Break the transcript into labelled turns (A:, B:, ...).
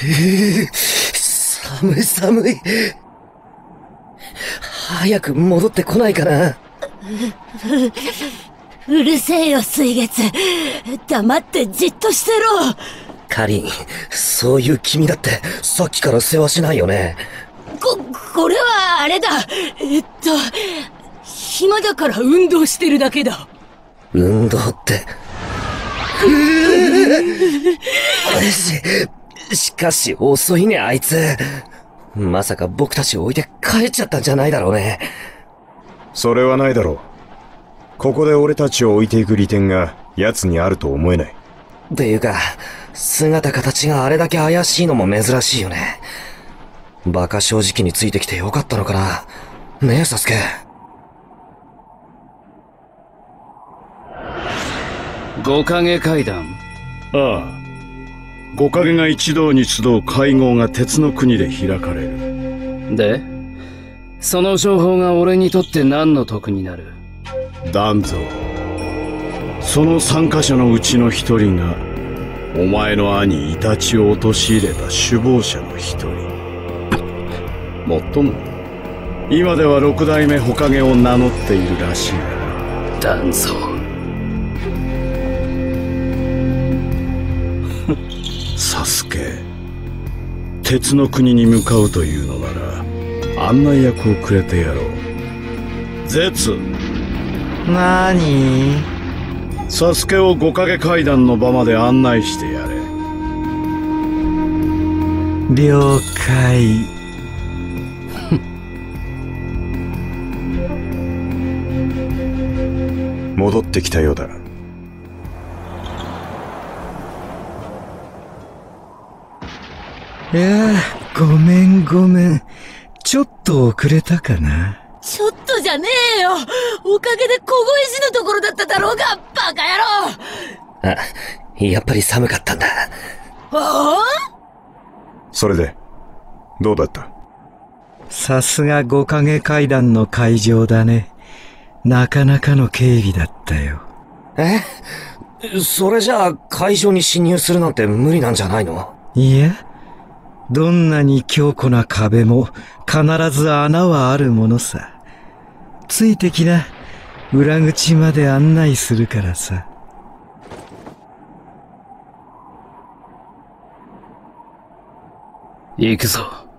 A: 寒い寒い。早く戻ってこないかな。
B: うるせえよ、水月。黙ってじっとしてろ。
A: カリン、そういう君だって、さっきから世話しないよね。
B: こ、これはあれだ。えっと、暇だから運動してるだけだ。
A: 運動って。し、しかし遅いね、あいつ。まさか僕たちを置いて帰っちゃったんじゃないだろうね。
C: それはないだろう。ここで俺たちを置いていく利点が奴にあると思えない。
A: っていうか、姿形があれだけ怪しいのも珍しいよね。馬鹿正直についてきてよかったのかな。ねえ、サスケ。
D: 五影階段
E: ああ。五影が一堂に集う会合が鉄の国で開かれる。
D: でその情報が俺にとって何の得になる？
E: 団蔵。その参加者のうちの一人が、お前の兄イタチを陥れた首謀者の一人。もっとも、今では六代目火影を名乗っているらしいが
D: 団蔵
E: サスケ。鉄の国に向かうというのなら案内役をくれてやろう。ゼツ
F: なーに
E: サスケを五影階段の場まで案内してやれ。
F: 了解。
C: 戻ってきたようだ。
F: いやーごめんごめん。ちょっと遅れたかな？
B: ちょっとじゃねえよ。おかげで凍え死ぬところだっただろうが、バカ野郎。
A: あ、やっぱり寒かったんだ。
B: あ
C: それで、どうだった？
F: さすが五影階段の会場だね。なかなかの警備だったよ。
A: え？それじゃあ会場に侵入するなんて無理なんじゃないの？
F: いやどんなに強固な壁も必ず穴はあるものさ。ついてきな裏口まで案内するからさ。
D: 行くぞ。